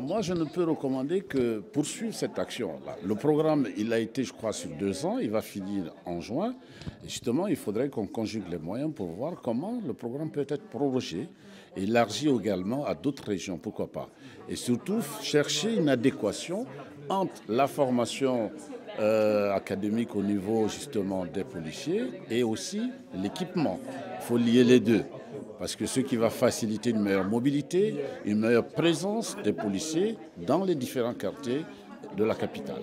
Moi je ne peux recommander que poursuivre cette action-là. Le programme, il a été, je crois, sur deux ans, il va finir en juin. Et justement, il faudrait qu'on conjugue les moyens pour voir comment le programme peut être prorogé, élargi également à d'autres régions, pourquoi pas. Et surtout, chercher une adéquation entre la formation euh, académique au niveau justement des policiers et aussi l'équipement. Il faut lier les deux. Parce que ce qui va faciliter une meilleure mobilité, une meilleure présence des policiers dans les différents quartiers de la capitale.